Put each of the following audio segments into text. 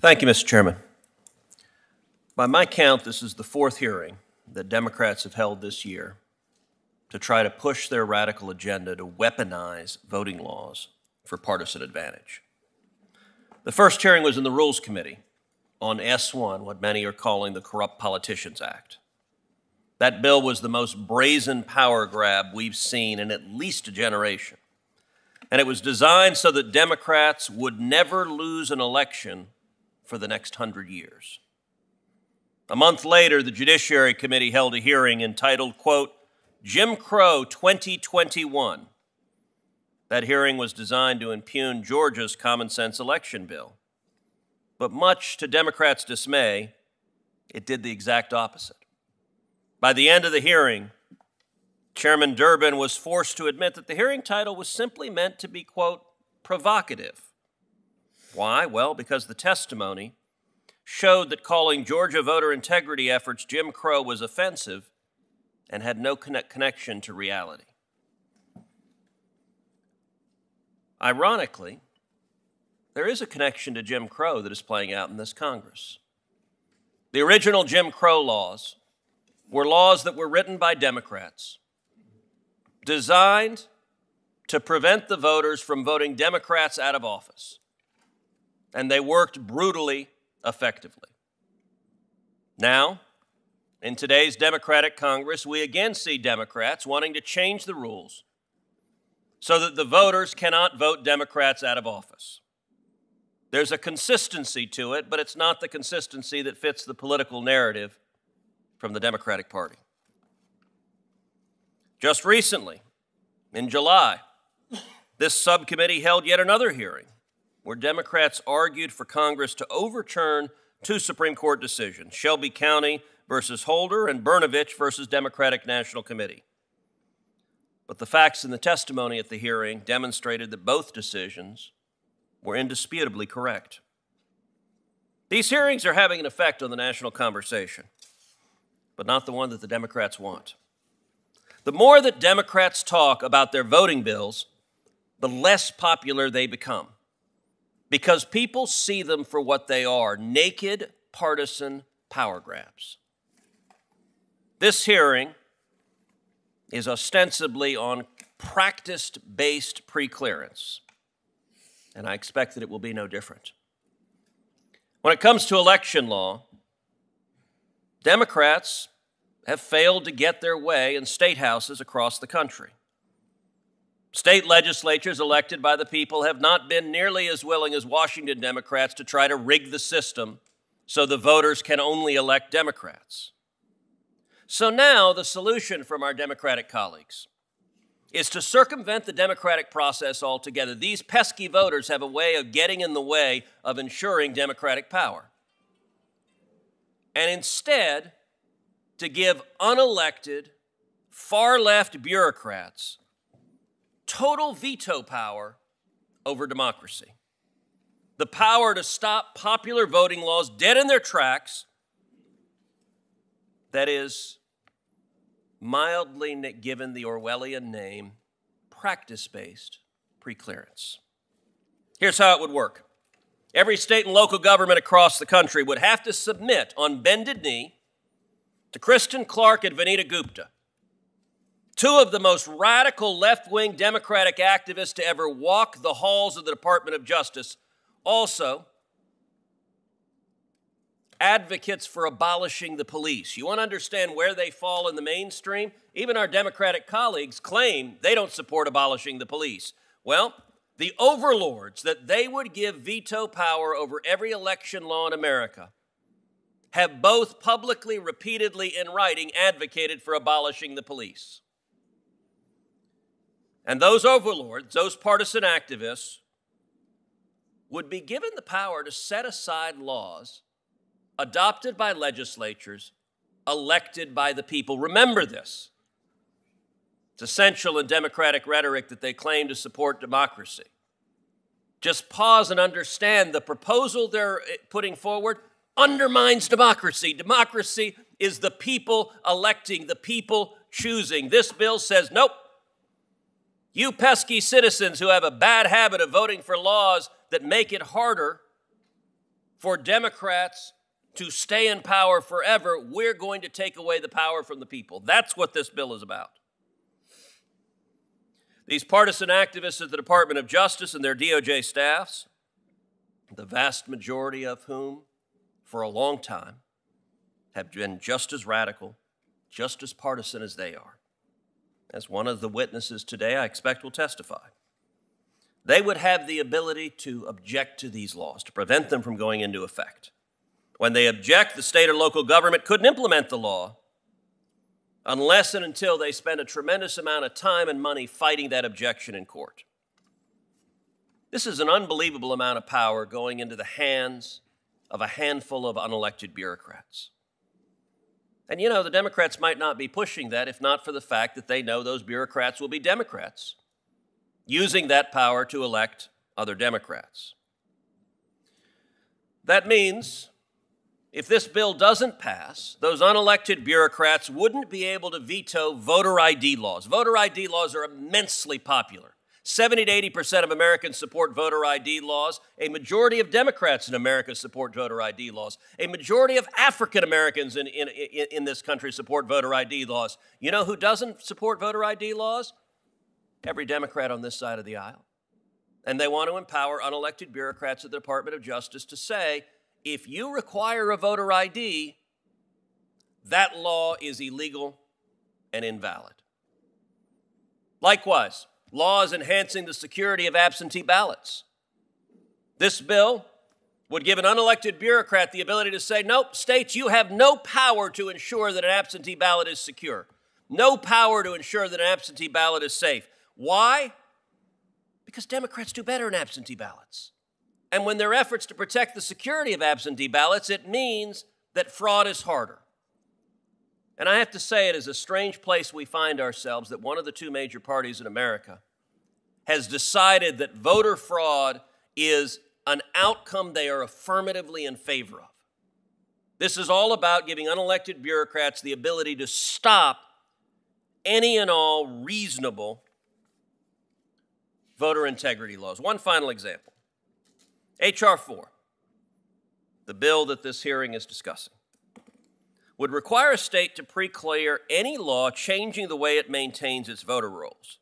Thank you, Mr. Chairman. By my count, this is the fourth hearing that Democrats have held this year to try to push their radical agenda to weaponize voting laws for partisan advantage. The first hearing was in the Rules Committee on S1, what many are calling the Corrupt Politicians Act. That bill was the most brazen power grab we've seen in at least a generation. And it was designed so that Democrats would never lose an election for the next hundred years. A month later, the Judiciary Committee held a hearing entitled, quote, Jim Crow 2021. That hearing was designed to impugn Georgia's common sense election bill. But much to Democrats' dismay, it did the exact opposite. By the end of the hearing, Chairman Durbin was forced to admit that the hearing title was simply meant to be, quote, provocative. Why? Well, because the testimony showed that calling Georgia voter integrity efforts Jim Crow was offensive and had no connect connection to reality. Ironically, there is a connection to Jim Crow that is playing out in this Congress. The original Jim Crow laws were laws that were written by Democrats, designed to prevent the voters from voting Democrats out of office. And they worked brutally effectively. Now, in today's Democratic Congress, we again see Democrats wanting to change the rules so that the voters cannot vote Democrats out of office. There's a consistency to it, but it's not the consistency that fits the political narrative from the Democratic Party. Just recently, in July, this subcommittee held yet another hearing where Democrats argued for Congress to overturn two Supreme Court decisions Shelby County versus Holder and Brnovich versus Democratic National Committee. But the facts and the testimony at the hearing demonstrated that both decisions were indisputably correct. These hearings are having an effect on the national conversation, but not the one that the Democrats want. The more that Democrats talk about their voting bills, the less popular they become because people see them for what they are naked partisan power grabs. This hearing is ostensibly on practice based preclearance, and I expect that it will be no different. When it comes to election law, Democrats have failed to get their way in state houses across the country. State legislatures elected by the people have not been nearly as willing as Washington Democrats to try to rig the system so the voters can only elect Democrats. So now the solution from our Democratic colleagues is to circumvent the democratic process altogether. These pesky voters have a way of getting in the way of ensuring democratic power. And instead, to give unelected, far left bureaucrats total veto power over democracy. The power to stop popular voting laws dead in their tracks. That is, mildly given the Orwellian name practice based preclearance. Here's how it would work every state and local government across the country would have to submit on bended knee to Kristen Clarke and Vanita Gupta two of the most radical left wing Democratic activists to ever walk the halls of the Department of Justice, also advocates for abolishing the police. You want to understand where they fall in the mainstream? Even our Democratic colleagues claim they don't support abolishing the police. Well, the overlords that they would give veto power over every election law in America have both publicly, repeatedly, in writing advocated for abolishing the police. And those overlords, those partisan activists, would be given the power to set aside laws adopted by legislatures elected by the people. Remember this. It's essential in democratic rhetoric that they claim to support democracy. Just pause and understand the proposal they're eh, putting forward undermines democracy. Democracy is the people electing, the people choosing. This bill says, nope, you pesky citizens who have a bad habit of voting for laws that make it harder for Democrats to stay in power forever, we're going to take away the power from the people. That's what this bill is about. These partisan activists at the Department of Justice and their DOJ staffs, the vast majority of whom, for a long time, have been just as radical, just as partisan as they are. As one of the witnesses today, I expect, will testify. They would have the ability to object to these laws, to prevent them from going into effect. When they object, the state or local government couldn't implement the law unless and until they spend a tremendous amount of time and money fighting that objection in court. This is an unbelievable amount of power going into the hands of a handful of unelected bureaucrats. And you know, the Democrats might not be pushing that if not for the fact that they know those bureaucrats will be Democrats, using that power to elect other Democrats. That means if this bill doesn't pass, those unelected bureaucrats wouldn't be able to veto voter ID laws. Voter ID laws are immensely popular. 70 to 80% of Americans support voter ID laws. A majority of Democrats in America support voter ID laws. A majority of African Americans in, in, in, in, this country support voter ID laws. You know who doesn't support voter ID laws? Every Democrat on this side of the aisle. And they want to empower unelected bureaucrats at the Department of Justice to say, if you require a voter ID, that law is illegal and invalid. Likewise, laws enhancing the security of absentee ballots. This bill would give an unelected bureaucrat the ability to say, nope, states, you have no power to ensure that an absentee ballot is secure, no power to ensure that an absentee ballot is safe. Why? Because Democrats do better in absentee ballots. And when their efforts to protect the security of absentee ballots, it means that fraud is harder. And I have to say, it is a strange place we find ourselves that one of the two major parties in America has decided that voter fraud is an outcome they are affirmatively in favor of. This is all about giving unelected bureaucrats the ability to stop any and all reasonable voter integrity laws. One final example H.R. 4, the bill that this hearing is discussing, would require a state to pre clear any law changing the way it maintains its voter rolls.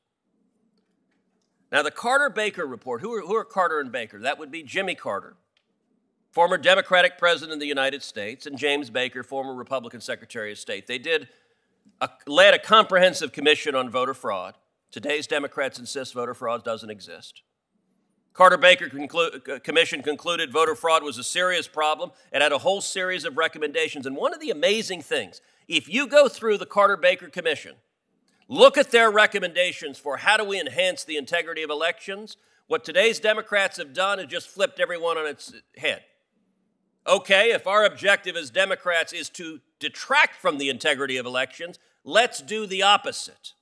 Now, the Carter Baker report, who are, who are Carter and Baker? That would be Jimmy Carter, former Democratic president of the United States, and James Baker, former Republican Secretary of State. They did a, led a comprehensive commission on voter fraud. Today's Democrats insist voter fraud doesn't exist. Carter Baker conclu- Commission concluded voter fraud was a serious problem and had a whole series of recommendations. And one of the amazing things, if you go through the Carter Baker Commission, look at their recommendations for how do we enhance the integrity of elections, what today's Democrats have done is just flipped everyone on its head. Okay, if our objective as Democrats is to detract from the integrity of elections, let's do the opposite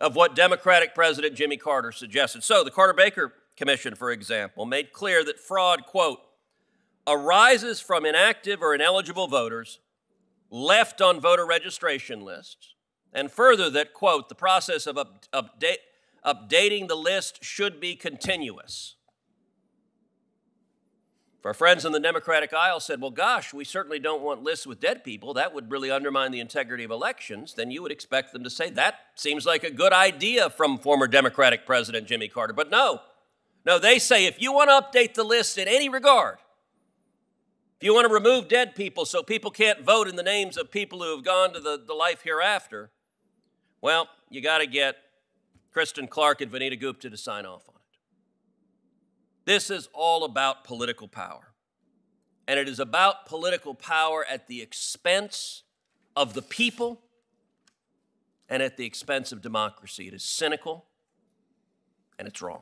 of what Democratic President Jimmy Carter suggested. So, the Carter Baker Commission, for example, made clear that fraud, quote, arises from inactive or ineligible voters left on voter registration lists, and further that, quote, the process of up, update, updating the list should be continuous. Our friends in the Democratic aisle said, well, gosh, we certainly don't want lists with dead people. That would really undermine the integrity of elections. Then you would expect them to say, that seems like a good idea from former Democratic President Jimmy Carter. But no, no, they say if you want to update the list in any regard, if you want to remove dead people so people can't vote in the names of people who have gone to the, the life hereafter, well, you got to get Kristen Clarke and Vanita Gupta to sign off on. This is all about political power. And it is about political power at the expense of the people and at the expense of democracy. It is cynical and it's wrong.